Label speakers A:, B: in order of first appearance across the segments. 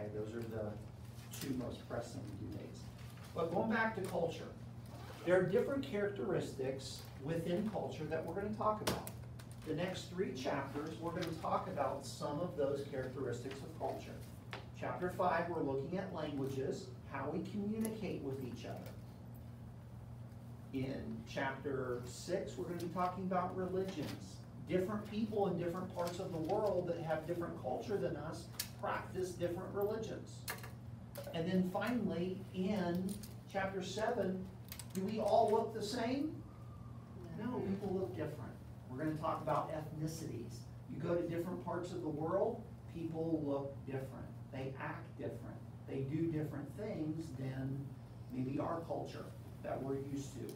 A: Okay, those are the two most pressing due dates. But going back to culture, there are different characteristics within culture that we're gonna talk about. The next three chapters, we're gonna talk about some of those characteristics of culture. Chapter five, we're looking at languages, how we communicate with each other. In chapter six, we're gonna be talking about religions. Different people in different parts of the world that have different culture than us practice different religions. And then finally, in chapter seven, do we all look the same? No, people look different. We're gonna talk about ethnicities. You go to different parts of the world, people look different. They act different. They do different things than maybe our culture that we're used to.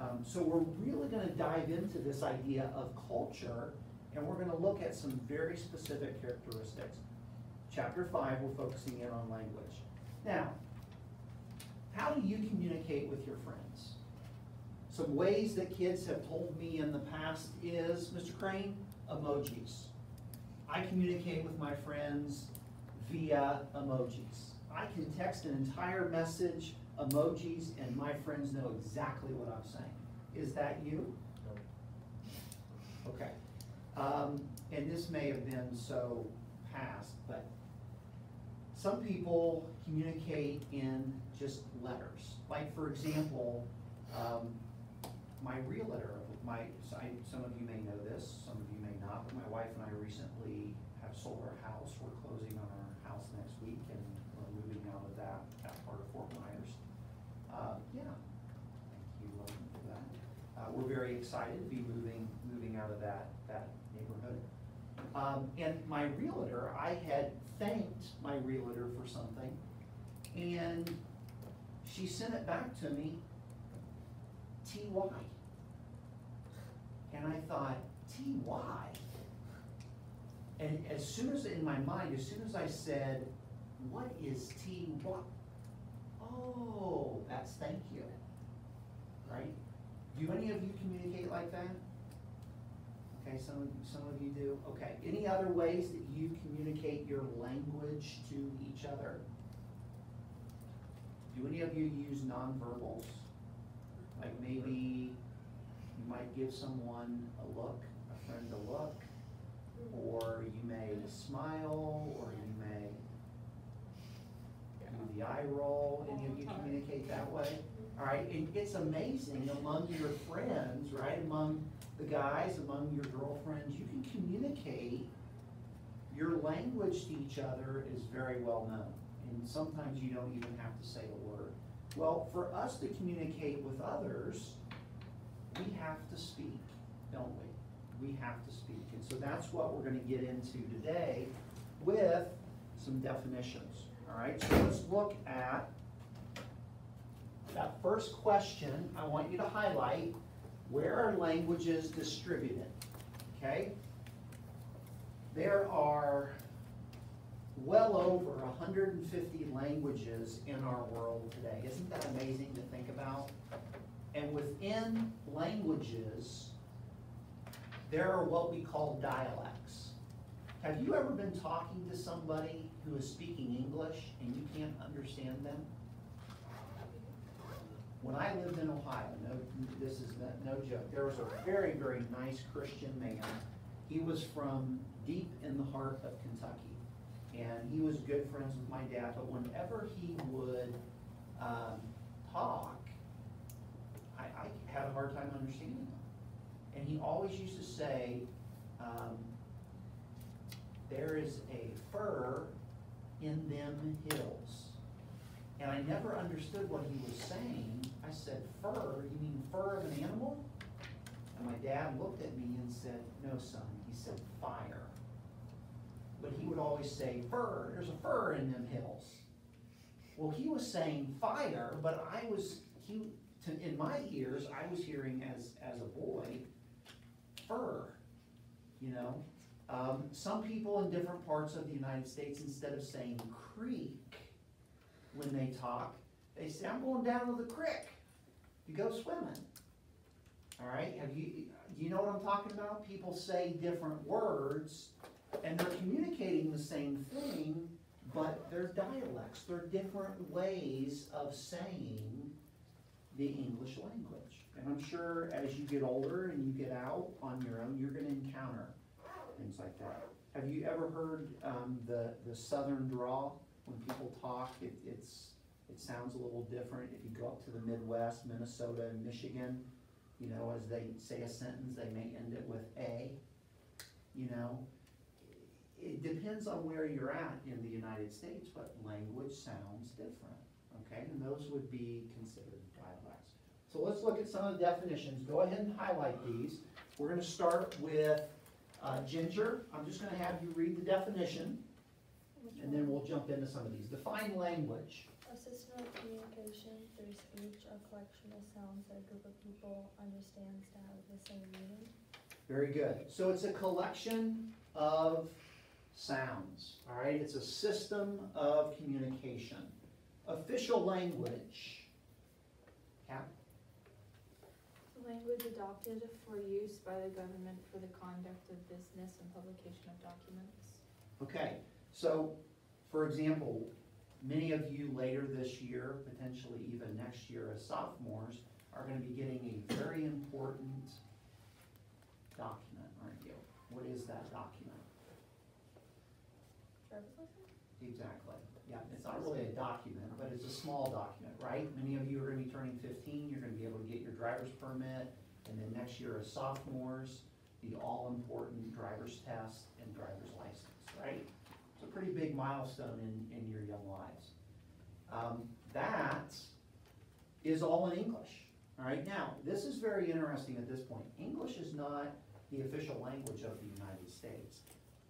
A: Um, so we're really gonna dive into this idea of culture, and we're gonna look at some very specific characteristics. Chapter five, we're focusing in on language. Now, how do you communicate with your friends? Some ways that kids have told me in the past is, Mr. Crain, emojis. I communicate with my friends via emojis. I can text an entire message, emojis, and my friends know exactly what I'm saying. Is that you? No. Okay. Um, and this may have been so past, but some people communicate in just letters. Like, for example, um, my realtor, my, I- some of you may know this, some of you may not, but my wife and I recently have sold our house. We're closing on our house next week and we're moving out of that, that part of Fort Myers. Uh, yeah, thank you, welcome for that. Uh, we're very excited to be moving, moving out of that, that neighborhood. Um, and my realtor, I had thanked my realtor for something, and she sent it back to me, TY. And I thought, TY? And as soon as, in my mind, as soon as I said, what is TY? Oh, that's thank you, right? Do any of you communicate like that? Okay, some of, some of you do, okay. Any other ways that you communicate your language to each other? Do any of you use nonverbals? Like maybe you might give someone a look, a friend a look, or you may smile, or you do the eye roll, and you communicate that way? All right, and it's amazing among your friends, right, among the guys, among your girlfriends, you can communicate. Your language to each other is very well known, and sometimes you don't even have to say a word. Well, for us to communicate with others, we have to speak, don't we? We have to speak, and so that's what we're gonna get into today with some definitions, all right? So let's look at that first question, I want you to highlight, where are languages distributed? Okay? There are well over hundred and fifty languages in our world today. Isn't that amazing to think about? And within languages, there are what we call dialects. Have you ever been talking to somebody who is speaking English and you can't understand them? When I lived in Ohio, no, this is no, no joke, there was a very, very nice Christian man. He was from deep in the heart of Kentucky. And he was good friends with my dad, but whenever he would, um, talk, I, I had a hard time understanding him. And he always used to say, um, there is a fir in them hills. And I never understood what he was saying. I said, fur, you mean fur of an animal? And my dad looked at me and said, no, son. He said, fire. But he would always say, fur, there's a fur in them hills. Well, he was saying fire, but I was, he, to, in my ears, I was hearing as, as a boy, fur, you know? Um, some people in different parts of the United States, instead of saying creek when they talk, they say, I'm going down to the creek to go swimming. All right, have you, you know what I'm talking about? People say different words and they're communicating the same thing, but they're dialects, they're different ways of saying the English language. And I'm sure as you get older and you get out on your own, you're gonna encounter things like that. Have you ever heard, um, the, the southern drawl? When people talk, it, it's, it sounds a little different. If you go up to the Midwest, Minnesota and Michigan, you know, as they say a sentence, they may end it with a, you know? It depends on where you're at in the United States, but language sounds different, okay? And those would be considered dialects. So let's look at some of the definitions. Go ahead and highlight these. We're gonna start with uh, Ginger. I'm just gonna have you read the definition, and then we'll jump into some of these. Define language.
B: A system of communication through speech, a collection of sounds that a group of people understands to have the same meaning.
A: Very good. So it's a collection of sounds, all right? It's a system of communication. Official language. Cap?
C: Language adopted for use by the government for the conduct of business and publication of documents.
A: Okay, so, for example, many of you later this year, potentially even next year as sophomores, are gonna be getting a very important document, aren't you? What is that document?
B: Driver's license?
A: Exactly, yeah, it's not really a document, but it's a small document, right? Many of you are gonna be turning fifteen, you're gonna be able to get your driver's permit, and then next year as sophomores, the all-important driver's test and driver's license, right? It's a pretty big milestone in, in your young lives. Um, that is all in English, all right? Now, this is very interesting at this point. English is not the official language of the United States,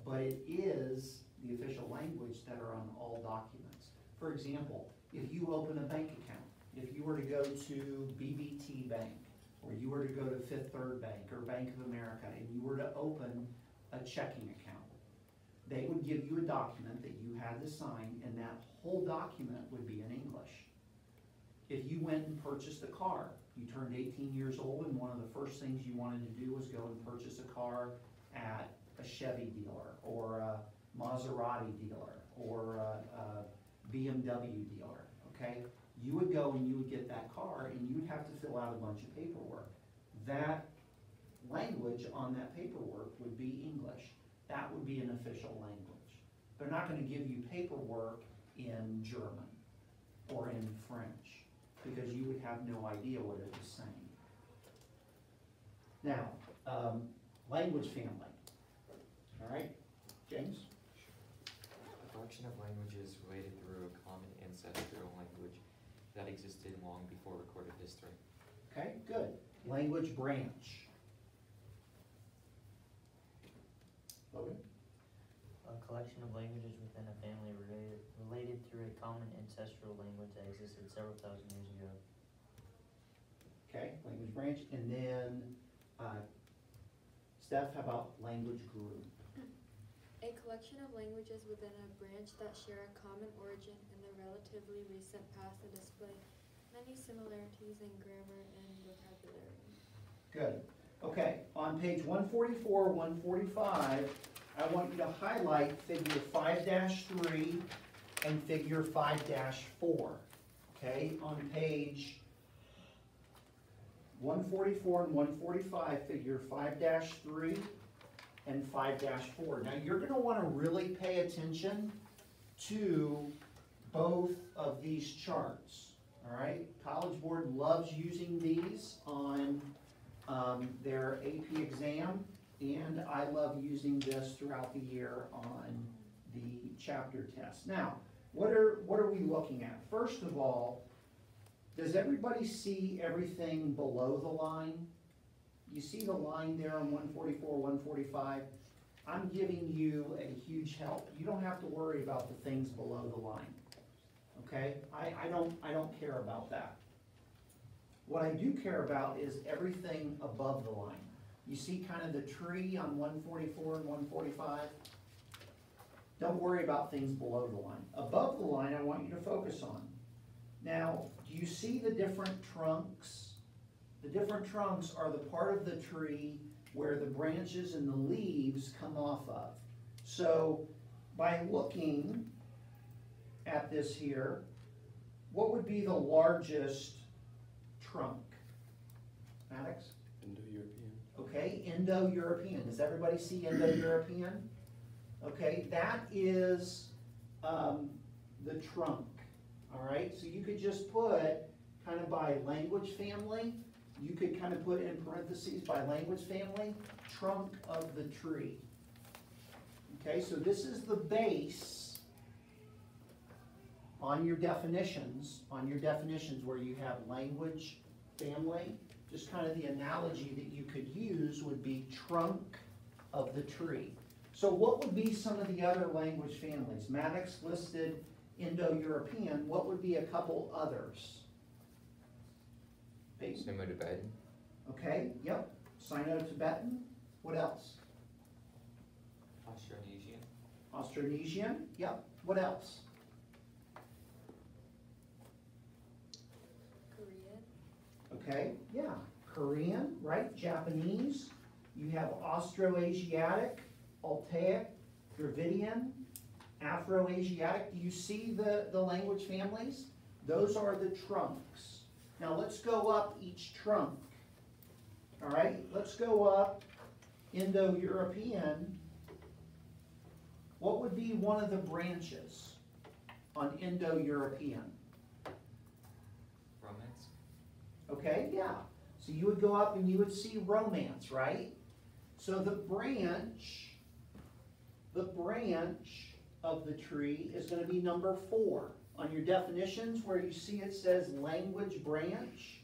A: but it is the official language that are on all documents. For example, if you open a bank account, if you were to go to BBT Bank, or you were to go to Fifth Third Bank or Bank of America, and you were to open a checking account, they would give you a document that you had to sign, and that whole document would be in English. If you went and purchased a car, you turned eighteen years old, and one of the first things you wanted to do was go and purchase a car at a Chevy dealer, or a Maserati dealer, or a, a BMW dealer, okay? You would go and you would get that car, and you would have to fill out a bunch of paperwork. That language on that paperwork would be English. That would be an official language. They're not gonna give you paperwork in German or in French, because you would have no idea what it was saying. Now, um, language family. All right, James?
D: A collection of languages related ancestral language that existed long before recorded history.
A: Okay, good. Language branch. Logan?
E: A collection of languages within a family related, related through a common ancestral language that existed several thousand years ago.
A: Okay, language branch, and then, uh, Steph, how about language group?
F: A collection of languages within a branch that share a common origin in the relatively recent past and display many similarities in grammar and vocabulary.
A: Good. Okay, on page one forty-four, one forty-five, I want you to highlight figure five three and figure five four. Okay, on page one forty-four and one forty-five, figure five three and five four. Now, you're gonna wanna really pay attention to both of these charts, all right? College Board loves using these on um, their AP exam, and I love using this throughout the year on the chapter test. Now, what are, what are we looking at? First of all, does everybody see everything below the line? You see the line there on one forty-four, one forty-five? I'm giving you a huge help. You don't have to worry about the things below the line. Okay? I, I don't, I don't care about that. What I do care about is everything above the line. You see kind of the tree on one forty-four and one forty-five? Don't worry about things below the line. Above the line, I want you to focus on. Now, do you see the different trunks? The different trunks are the part of the tree where the branches and the leaves come off of. So, by looking at this here, what would be the largest trunk? Maddox?
G: Indo-European.
A: Okay, Indo-European, does everybody see Indo-European? Okay, that is, um, the trunk, all right? So you could just put, kind of by language family, you could kind of put in parentheses by language family, trunk of the tree. Okay, so this is the base on your definitions, on your definitions where you have language family, just kind of the analogy that you could use would be trunk of the tree. So what would be some of the other language families? Maddox listed Indo-European, what would be a couple others? Peyton?
D: Sino-Tibetan,
A: Okay, yep, Sino-Tibetan, what else?
D: Austronesian,
A: Austronesian, yep, what else?
F: Korean,
A: Okay, yeah, Korean, right, Japanese, you have Austroasiatic, Altaic, Dravidian, Afroasiatic, do you see the, the language families? Those are the trunks. Now let's go up each trunk. All right, let's go up Indo-European. What would be one of the branches on Indo-European?
D: Romance,
A: Okay, yeah. So you would go up and you would see romance, right? So the branch, the branch of the tree is gonna be number four. On your definitions where you see it says language branch,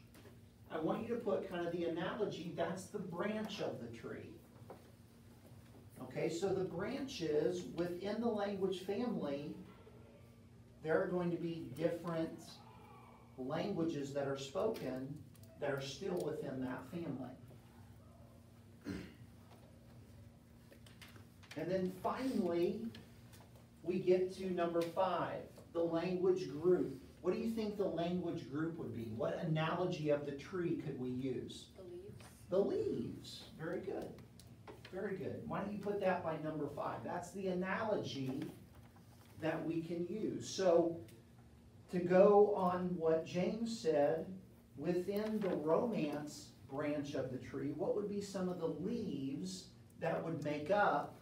A: I want you to put kind of the analogy, that's the branch of the tree. Okay, so the branches within the language family, there are going to be different languages that are spoken that are still within that family. And then finally, we get to number five, the language group. What do you think the language group would be? What analogy of the tree could we use?
F: the leaves,
A: The leaves, very good, very good. Why don't you put that by number five? That's the analogy that we can use. So, to go on what James said, within the romance branch of the tree, what would be some of the leaves that would make up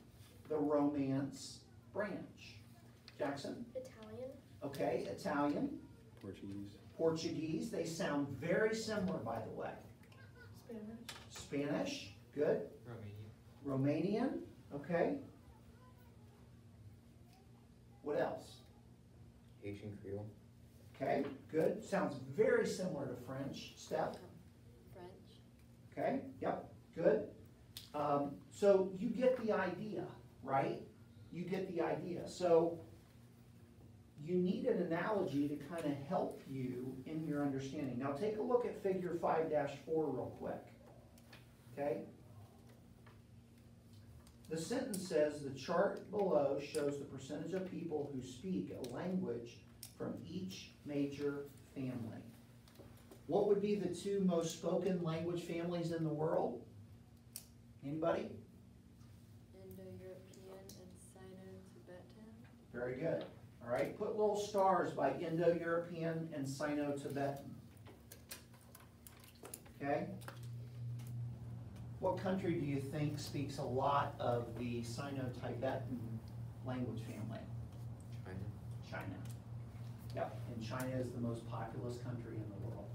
A: the romance branch? Jackson?
B: Italian,
A: Okay, Italian,
G: Portuguese.
A: Portuguese, they sound very similar, by the way.
B: Spanish,
A: Spanish, good.
D: Romanian,
A: Romanian, okay. What else?
D: Haitian Creole,
A: Okay, good. Sounds very similar to French. Steph,
F: French,
A: okay, yep, good. Um, so you get the idea, right? You get the idea. So you need an analogy to kind of help you in your understanding. Now take a look at figure five four real quick, okay? The sentence says, the chart below shows the percentage of people who speak a language from each major family. What would be the two most spoken language families in the world? Anybody?
F: Indo-European and Sino-Tibetan,
A: Very good. All right, put little stars by Indo-European and Sino-Tibetan. Okay? What country do you think speaks a lot of the Sino-Tibetan language family?
D: China,
A: China. Yep, and China is the most populous country in the world.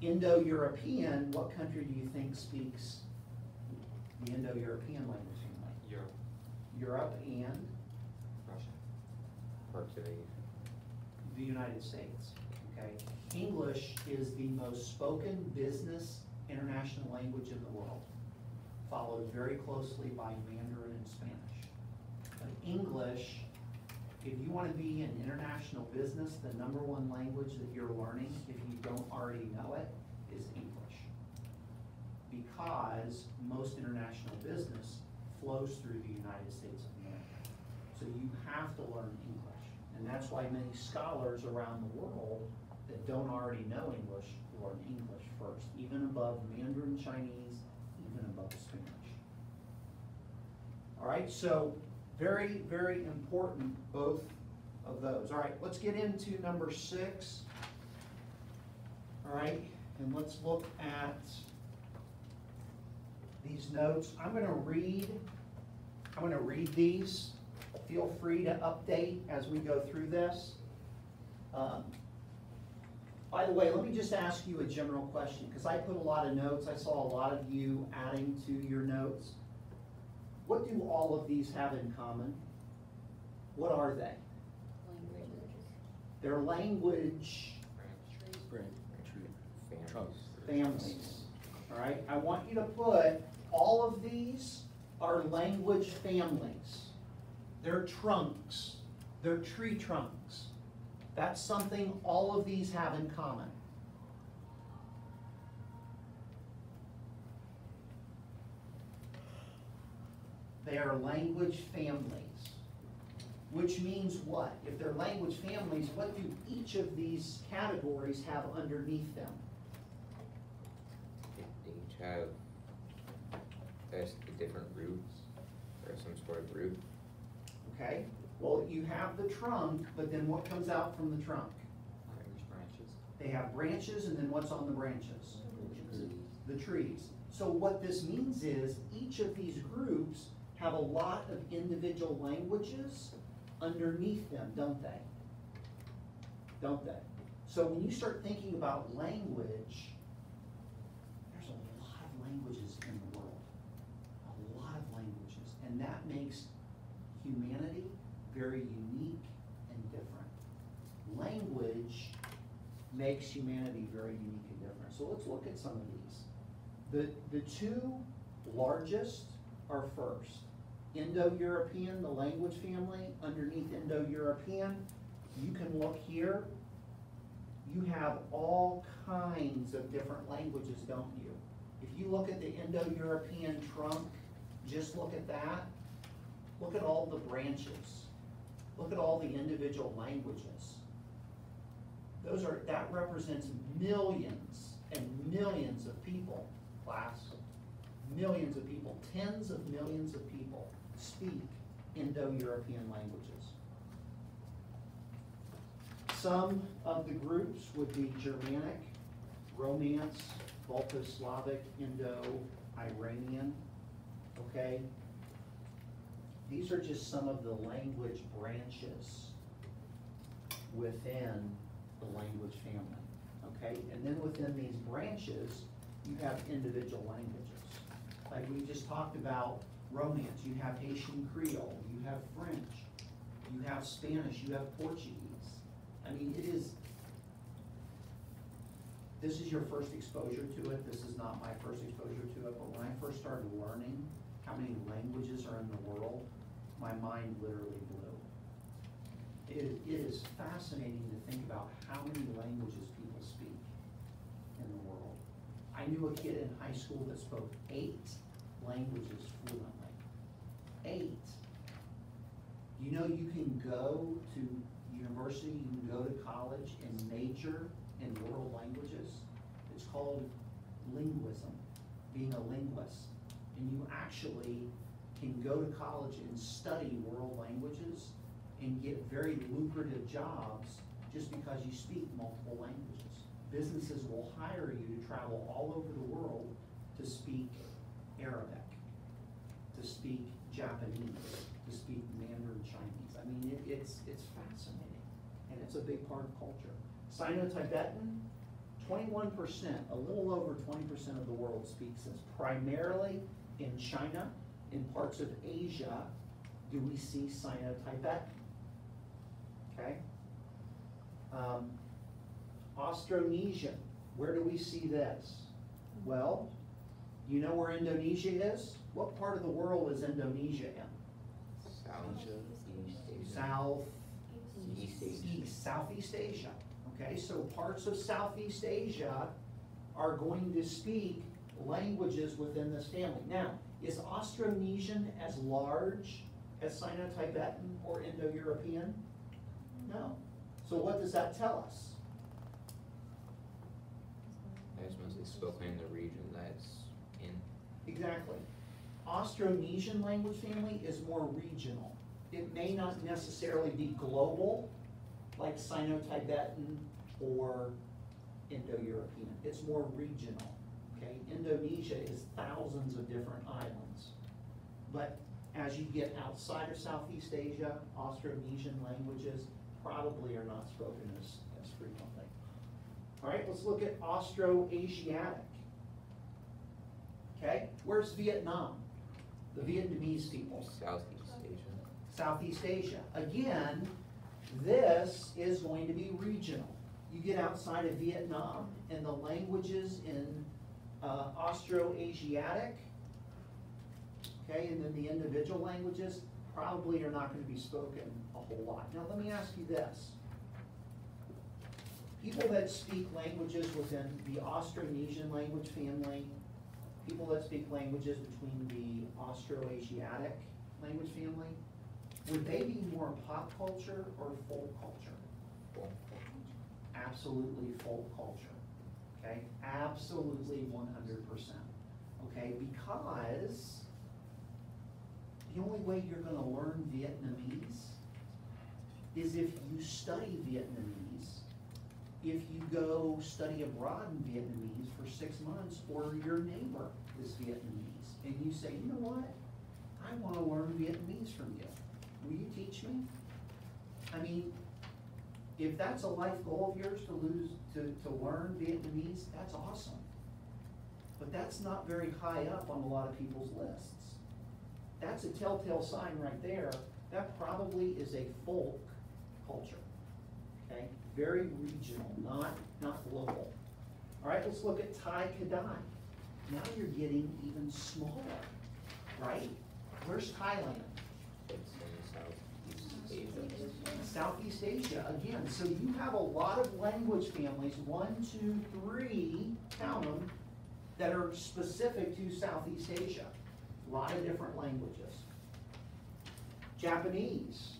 A: Indo-European, what country do you think speaks the Indo-European language family?
D: Europe,
A: Europe and
D: parts of
A: the United States, okay? English is the most spoken business international language in the world, followed very closely by Mandarin and Spanish. But English, if you wanna be in international business, the number one language that you're learning, if you don't already know it, is English. Because most international business flows through the United States of America. So you have to learn English. And that's why many scholars around the world that don't already know English learn English first, even above Mandarin Chinese, even above Spanish. All right, so very, very important, both of those. All right, let's get into number six. All right, and let's look at these notes. I'm gonna read, I'm gonna read these. Feel free to update as we go through this. Um, By the way, let me just ask you a general question, because I put a lot of notes, I saw a lot of you adding to your notes. What do all of these have in common? What are they? They're language
G: Branch, tree,
A: families, all right? I want you to put, all of these are language families. They're trunks, they're tree trunks. That's something all of these have in common. They are language families. Which means what? If they're language families, what do each of these categories have underneath them?
H: They each have, different roots, or some sort of root.
A: Okay, well, you have the trunk, but then what comes out from the trunk?
D: Branches.
A: They have branches, and then what's on the branches? The trees. So what this means is, each of these groups have a lot of individual languages underneath them, don't they? Don't they? So when you start thinking about language, there's a lot of languages in the world. A lot of languages, and that makes humanity very unique and different. Language makes humanity very unique and different. So let's look at some of these. The, the two largest are first. Indo-European, the language family, underneath Indo-European, you can look here. You have all kinds of different languages, don't you? If you look at the Indo-European trunk, just look at that. Look at all the branches. Look at all the individual languages. Those are, that represents millions and millions of people, class. Millions of people, tens of millions of people speak Indo-European languages. Some of the groups would be Germanic, Romance, Balto-Slavic, Indo-Iranian, okay? These are just some of the language branches within the language family, okay? And then within these branches, you have individual languages. Like we just talked about Romance, you have Haitian Creole, you have French, you have Spanish, you have Portuguese. I mean, it is, this is your first exposure to it, this is not my first exposure to it, but when I first started learning how many languages are in the world, my mind literally blew. It is, it is fascinating to think about how many languages people speak in the world. I knew a kid in high school that spoke eight languages fluently. Eight. You know, you can go to university, you can go to college and major in world languages. It's called linguism, being a linguist. And you actually can go to college and study world languages and get very lucrative jobs just because you speak multiple languages. Businesses will hire you to travel all over the world to speak Arabic, to speak Japanese, to speak Mandarin Chinese. I mean, it, it's, it's fascinating, and it's a big part of culture. Sino-Tibetan, twenty-one percent, a little over twenty percent of the world speaks this, primarily in China, in parts of Asia, do we see Sino-Tibetan? Okay? Um, Austronesian, where do we see this? Well, you know where Indonesia is? What part of the world is Indonesia in?
H: South,
G: Asia.
H: East Asia.
A: South,
H: East Asia.
A: east, Southeast Asia. Okay, so parts of Southeast Asia are going to speak languages within this family. Now, is Austronesian as large as Sino-Tibetan or Indo-European? No. So what does that tell us?
H: It's mostly spoken in the region that's in.
A: Exactly. Austronesian language family is more regional. It may not necessarily be global, like Sino-Tibetan or Indo-European. It's more regional, okay? Indonesia is thousands of different islands. But as you get outside of Southeast Asia, Austronesian languages probably are not spoken as, as frequently. All right, let's look at Austroasiatic. Okay, where's Vietnam? The Vietnamese people.
H: Southeast Asia.
A: Southeast Asia. Again, this is going to be regional. You get outside of Vietnam and the languages in uh, Austroasiatic, okay, and then the individual languages probably are not going to be spoken a whole lot. Now, let me ask you this. People that speak languages within the Austronesian language family, people that speak languages between the Austroasiatic language family, would they be more pop culture or folk culture?
H: Cool.
A: Absolutely folk culture, okay? Absolutely one hundred percent, okay? Because the only way you're gonna learn Vietnamese is if you study Vietnamese, if you go study abroad in Vietnamese for six months, or your neighbor is Vietnamese, and you say, you know what? I wanna learn Vietnamese from you. Will you teach me? I mean, if that's a life goal of yours to lose, to, to learn Vietnamese, that's awesome. But that's not very high up on a lot of people's lists. That's a telltale sign right there, that probably is a folk culture, okay? Very regional, not, not global. All right, let's look at Thai Kadai. Now you're getting even smaller, right? Where's Thailand?
H: Southeast Asia.
A: Southeast Asia, again, so you have a lot of language families, one, two, three, count them, that are specific to Southeast Asia. A Lot of different languages. Japanese,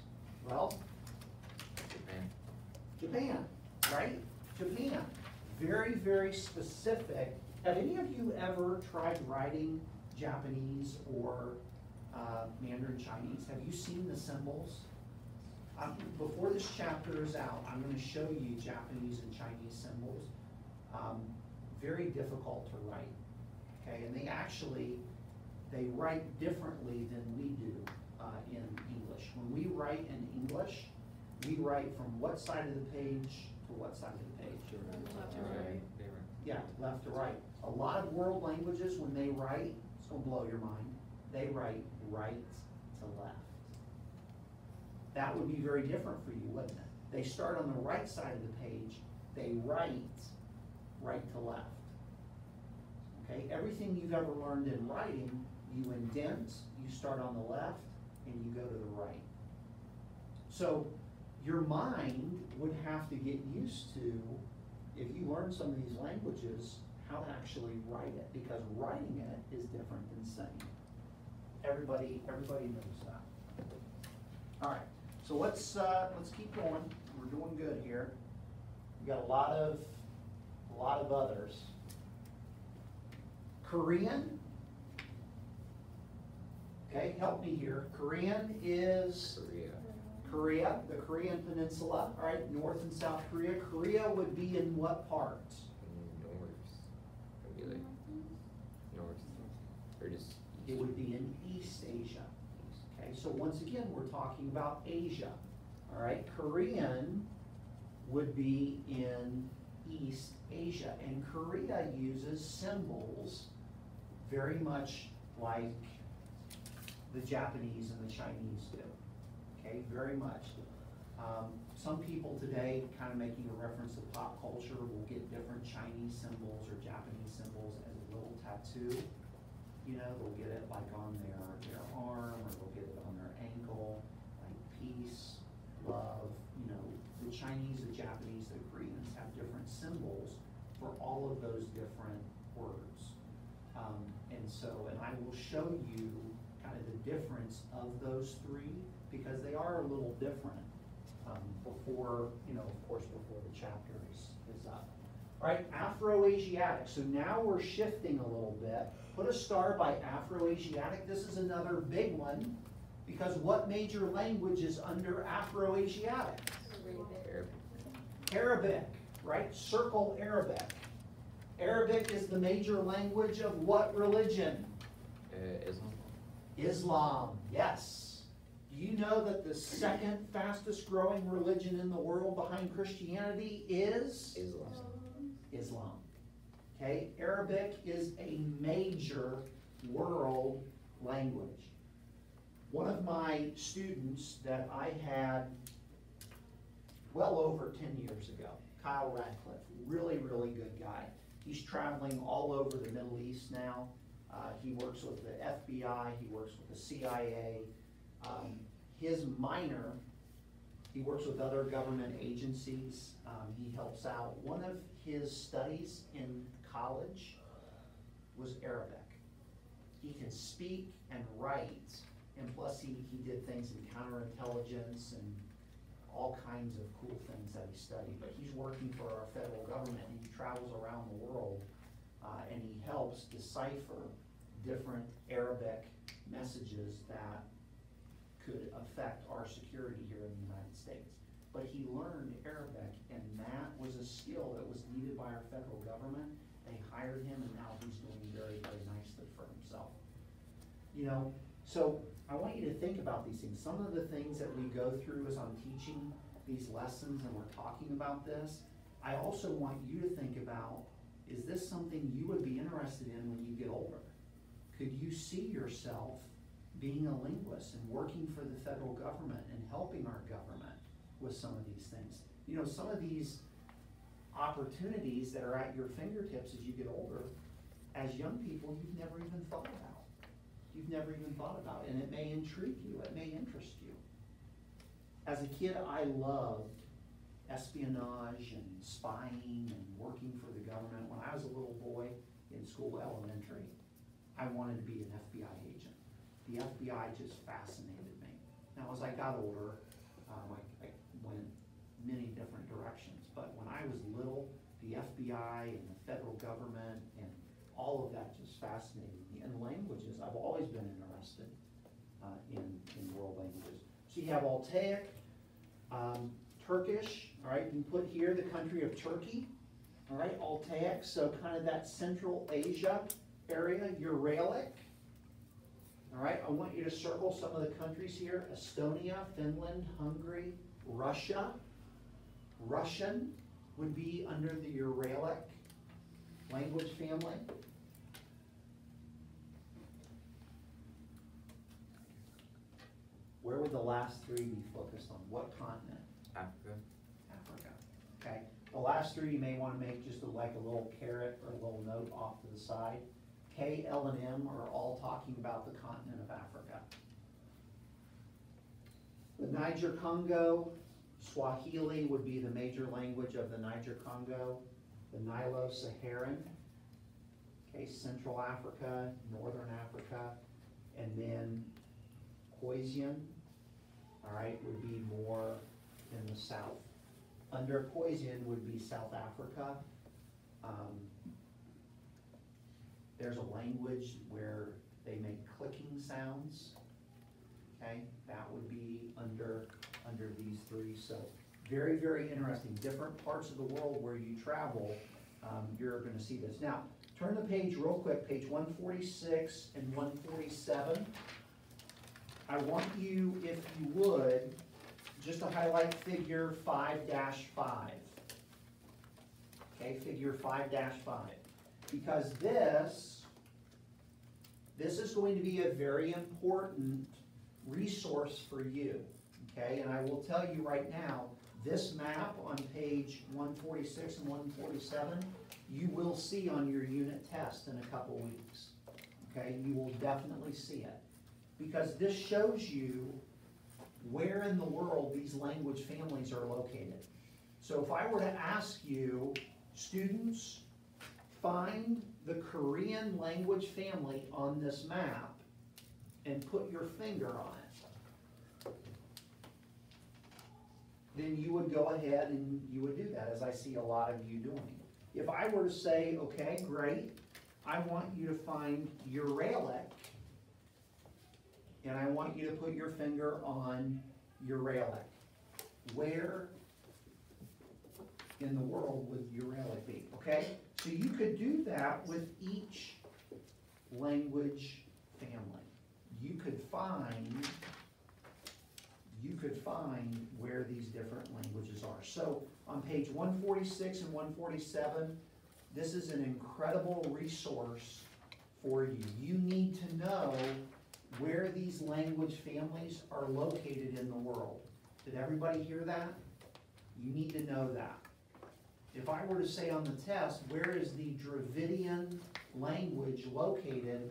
A: well,
H: Japan.
A: Japan, right? Japan, very, very specific. Have any of you ever tried writing Japanese or uh, Mandarin Chinese? Have you seen the symbols? Um, before this chapter is out, I'm gonna show you Japanese and Chinese symbols. Um, very difficult to write, okay? And they actually, they write differently than we do uh, in English. When we write in English, we write from what side of the page to what side of the page?
C: Left to
D: Right,
C: right.
A: Yeah, left to right. A lot of world languages, when they write, it's gonna blow your mind, they write right to left. That would be very different for you, wouldn't it? They start on the right side of the page, they write right to left. Okay, everything you've ever learned in writing, you indent, you start on the left, and you go to the right. So, your mind would have to get used to, if you learn some of these languages, how to actually write it, because writing it is different than saying it. Everybody, everybody knows that. All right, so let's, uh, let's keep going, we're doing good here. We got a lot of, a lot of others. Korean. Okay, help me here, Korean is
H: Korea.
A: Korea, the Korean peninsula, all right, North and South Korea. Korea would be in what part?
H: North. Maybe like north. Or just.
A: It would be in East Asia. Okay, so once again, we're talking about Asia, all right? Korean would be in East Asia, and Korea uses symbols very much like the Japanese and the Chinese do, okay, very much. Um, some people today, kind of making a reference to pop culture, will get different Chinese symbols or Japanese symbols as a little tattoo. You know, they'll get it like on their, their arm, or they'll get it on their ankle, like peace, love, you know. The Chinese, the Japanese, the Koreans have different symbols for all of those different words. Um, and so, and I will show you kind of the difference of those three, because they are a little different, um, before, you know, of course, before the chapter is, is up. All right, Afro-Asiatic, so now we're shifting a little bit. Put a star by Afro-Asiatic, this is another big one, because what major language is under Afro-Asiatic?
H: Arabic.
A: Arabic, right? Circle Arabic. Arabic is the major language of what religion?
H: Uh, Islam?
A: Islam, yes. Do you know that the second fastest growing religion in the world behind Christianity is?
H: Islam.
A: Islam. Okay, Arabic is a major world language. One of my students that I had well over ten years ago, Kyle Radcliffe, really, really good guy. He's traveling all over the Middle East now. Uh, he works with the FBI, he works with the CIA. Um, his minor, he works with other government agencies, um, he helps out. One of his studies in college was Arabic. He can speak and write, and plus he, he did things in counterintelligence and all kinds of cool things that he studied. But he's working for our federal government, and he travels around the world, uh, and he helps decipher different Arabic messages that could affect our security here in the United States. But he learned Arabic, and that was a skill that was needed by our federal government. They hired him, and now he's doing very, very nicely for himself. You know, so I want you to think about these things. Some of the things that we go through as I'm teaching these lessons and we're talking about this, I also want you to think about, is this something you would be interested in when you get older? Could you see yourself being a linguist and working for the federal government and helping our government with some of these things? You know, some of these opportunities that are at your fingertips as you get older, as young people, you've never even thought about. You've never even thought about, and it may intrigue you, it may interest you. As a kid, I loved espionage and spying and working for the government. When I was a little boy in school, elementary, I wanted to be an FBI agent. The FBI just fascinated me. Now, as I got older, um, I, I went many different directions, but when I was little, the FBI and the federal government and all of that just fascinated me. And languages, I've always been interested uh, in, in world languages. So you have Altaic, um, Turkish, all right, you can put here the country of Turkey, all right, Altaic, so kind of that Central Asia area, Uralic. All right, I want you to circle some of the countries here, Estonia, Finland, Hungary, Russia. Russian would be under the Uralic language family. Where would the last three be focused on? What continent?
H: Africa?
A: Okay, the last three you may wanna make just a- like a little caret or a little note off to the side. K, L, and M are all talking about the continent of Africa. The Niger Congo, Swahili would be the major language of the Niger Congo. The Nilo-Saharan, okay, Central Africa, Northern Africa, and then Khoisan, all right, would be more in the south. Under Khoisan would be South Africa. Um, There's a language where they make clicking sounds, okay? That would be under, under these three, so very, very interesting. Different parts of the world where you travel, um, you're gonna see this. Now, turn the page real quick, page one forty-six and one forty-seven. I want you, if you would, just to highlight figure five five. Okay, figure five five. Because this, this is going to be a very important resource for you, okay? And I will tell you right now, this map on page one forty-six and one forty-seven, you will see on your unit test in a couple weeks. Okay, you will definitely see it. Because this shows you where in the world these language families are located. So if I were to ask you, students, find the Korean language family on this map and put your finger on it. Then you would go ahead and you would do that, as I see a lot of you doing. If I were to say, okay, great, I want you to find Uralic, and I want you to put your finger on Uralic. Where in the world would Uralic be, okay? So you could do that with each language family. You could find, you could find where these different languages are. So on page one forty-six and one forty-seven, this is an incredible resource for you. You need to know where these language families are located in the world. Did everybody hear that? You need to know that. If I were to say on the test, where is the Dravidian language located?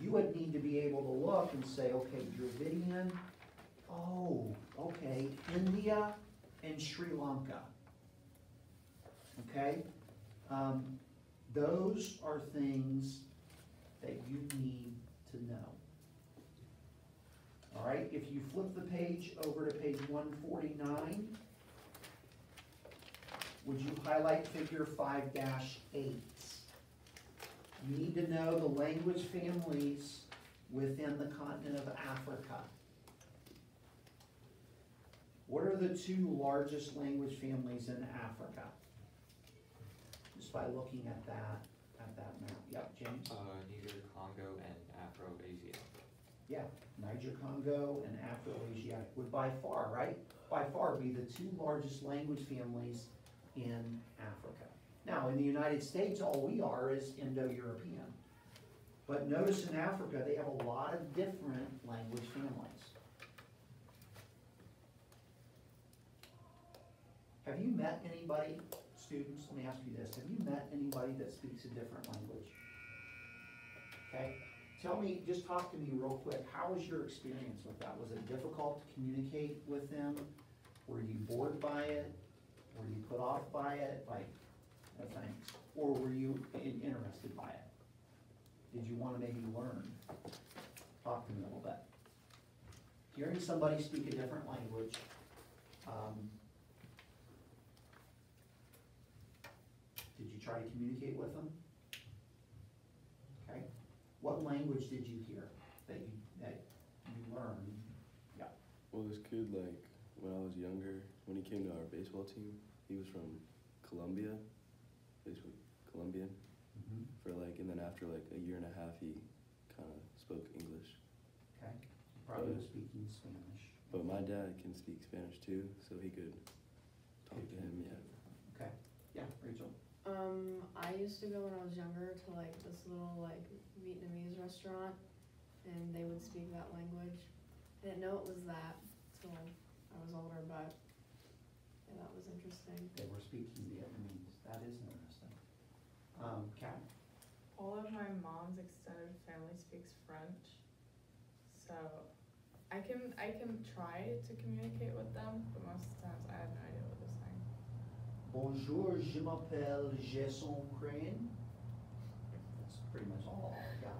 A: You would need to be able to look and say, okay, Dravidian, oh, okay, India and Sri Lanka. Okay? Um, those are things that you need to know. All right, if you flip the page over to page one forty-nine, would you highlight figure five eight? You need to know the language families within the continent of Africa. What are the two largest language families in Africa? Just by looking at that, at that map. Yep, James?
D: Uh, Niger, Congo, and Afro-Asia.
A: Yeah, Niger Congo and Afro-Asiatic would by far, right? By far be the two largest language families in Africa. Now, in the United States, all we are is Indo-European. But notice in Africa, they have a lot of different language families. Have you met anybody, students, let me ask you this, have you met anybody that speaks a different language? Okay, tell me, just talk to me real quick, how was your experience with that? Was it difficult to communicate with them? Were you bored by it? Were you put off by it? Like, no thanks. Or were you in- interested by it? Did you wanna maybe learn? Talk to me a little bit. Hearing somebody speak a different language, um, did you try to communicate with them? Okay, what language did you hear that you, that you learned? Yeah.
G: Well, this kid, like, when I was younger, when he came to our baseball team, he was from Colombia, basically Colombian, mm-hmm. for like, and then after like a year and a half, he kind of spoke English.
A: Okay, probably was speaking Spanish.
G: But my dad can speak Spanish too, so he could talk to him, yeah.
A: Okay, yeah, Rachel?
I: Um, I used to go when I was younger to like this little like Vietnamese restaurant, and they would speak that language. I didn't know it was that till I was older, but yeah, that was interesting.
A: They were speaking Vietnamese, that is interesting. Um, Kat?
J: All of my mom's extended family speaks French, so I can I can try to communicate with them, but most of the times I have no idea what they're saying.
A: Bonjour, je m'appelle Jason Crain. That's pretty much all I got.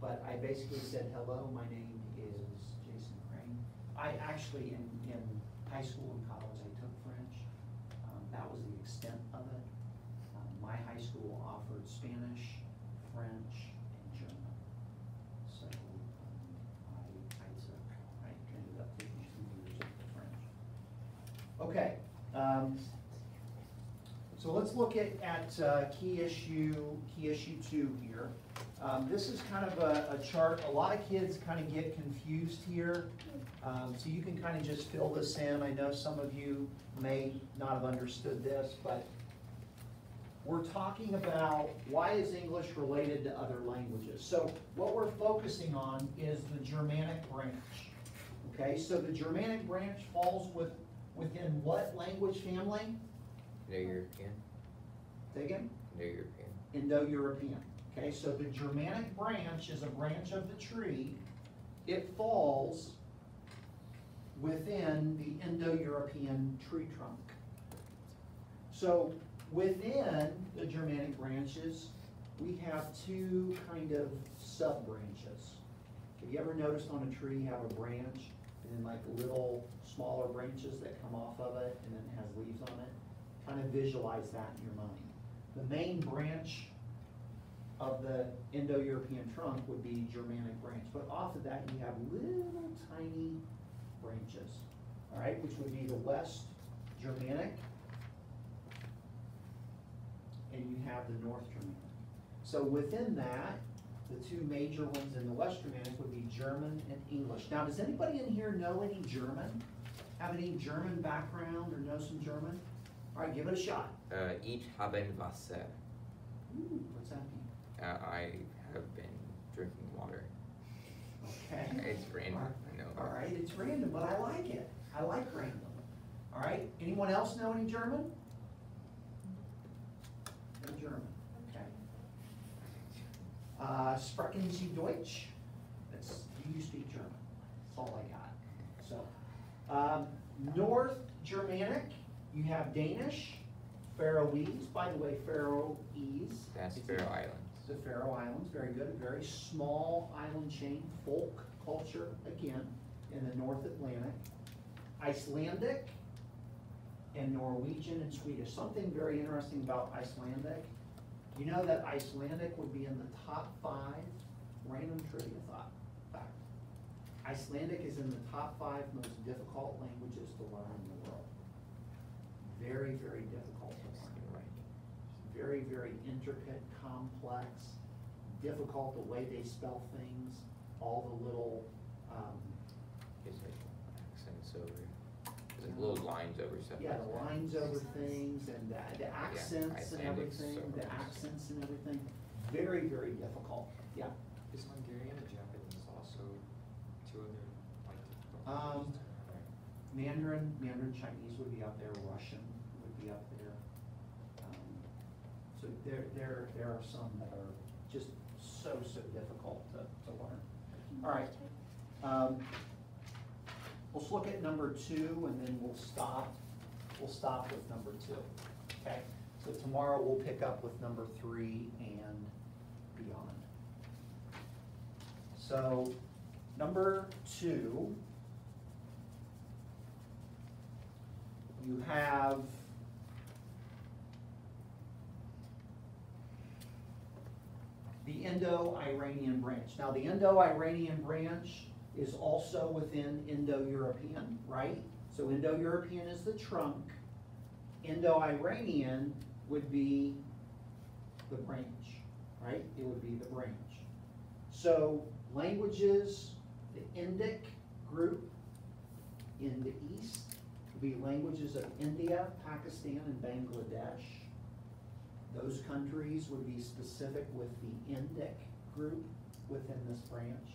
A: But I basically said, hello, my name is Jason Crain. I actually, in, in high school and college, I took French. Um, that was the extent of it. Um, my high school offered Spanish, French, and German. So, um, I, I took, I ended up taking two years of French. Okay, um, so let's look at, at uh, key issue, key issue two here. Um, This is kind of a, a chart, a lot of kids kind of get confused here. Um, So you can kind of just fill this in. I know some of you may not have understood this, but we're talking about why is English related to other languages? So what we're focusing on is the Germanic branch. Okay, so the Germanic branch falls with, within what language family?
H: Indo-European,
A: Say again?
H: Indo-European.
A: Indo-European. Okay, so the Germanic branch is a branch of the tree. It falls within the Indo-European tree trunk. So within the Germanic branches, we have two kind of sub-branches. Have you ever noticed on a tree you have a branch and then like little smaller branches that come off of it and then it has leaves on it? Kind of visualize that in your mind. The main branch of the Indo-European trunk would be Germanic branch, but off of that you have little tiny branches, all right, which would be the West Germanic and you have the North Germanic. So within that, the two major ones in the West Germanic would be German and English. Now, does anybody in here know any German? Have any German background or know some German? All right, give it a shot.
H: Uh, ich haben Wasser.
A: Ooh, what's that mean?
H: Uh, I have been drinking water.
A: Okay.
H: It's random, I know.
A: All right, it's random, but I like it. I like random. All right, anyone else know any German? No German, okay. Uh, sprechen Sie Deutsch? That's, do you speak German? That's all I got. So, um, North Germanic, you have Danish, Faroese, by the way, Faroese.
H: That's Faroe Islands.
A: the Faroe Islands, very good, very small island chain, folk culture, again, in the North Atlantic. Icelandic and Norwegian and Swedish. Something very interesting about Icelandic, you know that Icelandic would be in the top five, random trivia thought, fact. Icelandic is in the top five most difficult languages to learn in the world. Very, very difficult to learn very, very intricate, complex, difficult, the way they spell things, all the little, um,
H: It's like accents over, it's like little lines over stuff.
A: yeah,
H: like
A: the
H: that.
A: lines over things and the, the accents and everything,
H: so
A: the accents and everything, very, very difficult, yeah.
D: Is Hungarian and Japanese also two other like difficult
A: Um,
D: languages to learn?
A: Mandarin, Mandarin Chinese would be up there, Russian would be up there. Um, So there, there, there are some that are just so, so difficult to, to learn. All right. Um, Let's look at number two and then we'll stop, we'll stop with number two, okay? So tomorrow we'll pick up with number three and beyond. So, number two, you have the Indo-Iranian branch. Now, the Indo-Iranian branch is also within Indo-European, right? So Indo-European is the trunk. Indo-Iranian would be the branch, right? It would be the branch. So languages, the Indic group in the east would be languages of India, Pakistan, and Bangladesh. Those countries would be specific with the Indic group within this branch.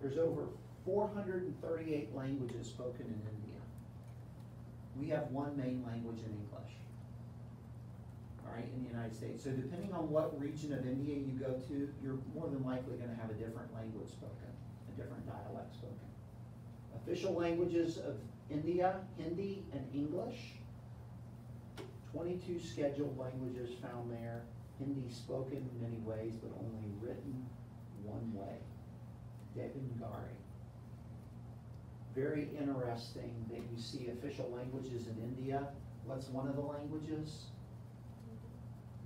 A: There's over four hundred and thirty-eight languages spoken in India. We have one main language in English. All right, in the United States. So depending on what region of India you go to, you're more than likely gonna have a different language spoken, a different dialect spoken. Official languages of India, Hindi and English. Twenty-two scheduled languages found there. Hindi spoken in many ways, but only written one way. Devanagari. Very interesting that you see official languages in India. What's one of the languages?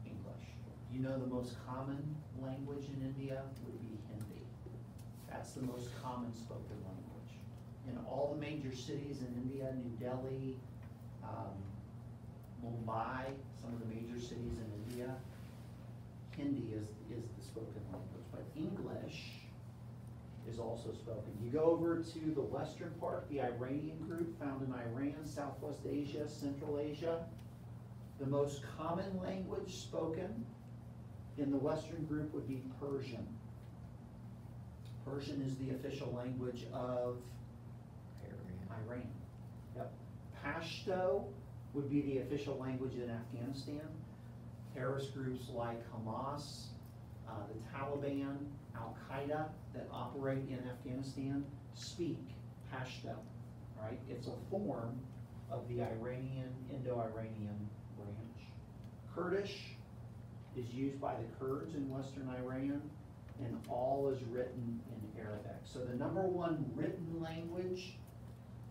A: English. You know the most common language in India would be Hindi. That's the most common spoken language. In all the major cities in India, New Delhi, um, Mumbai, some of the major cities in India, Hindi is, is the spoken language, but English is also spoken. You go over to the western part, the Iranian group found in Iran, Southwest Asia, Central Asia. The most common language spoken in the western group would be Persian. Persian is the official language of
H: Iran.
A: Yep. Pashto would be the official language in Afghanistan. Terrorist groups like Hamas, uh, the Taliban, Al-Qaeda that operate in Afghanistan speak Pashto, right? It's a form of the Iranian, Indo-Iranian branch. Kurdish is used by the Kurds in western Iran, and all is written in Arabic. So the number one written language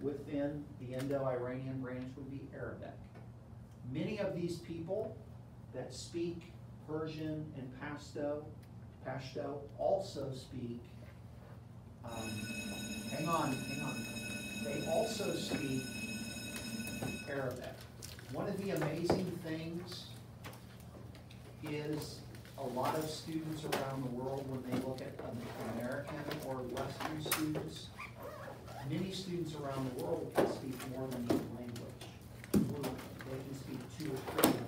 A: within the Indo-Iranian branch would be Arabic. Many of these people that speak Persian and Pashto, Pashto also speak, um, hang on, hang on. They also speak Arabic. One of the amazing things is a lot of students around the world, when they look at American or Western students, many students around the world can speak more than one language. They can speak two or three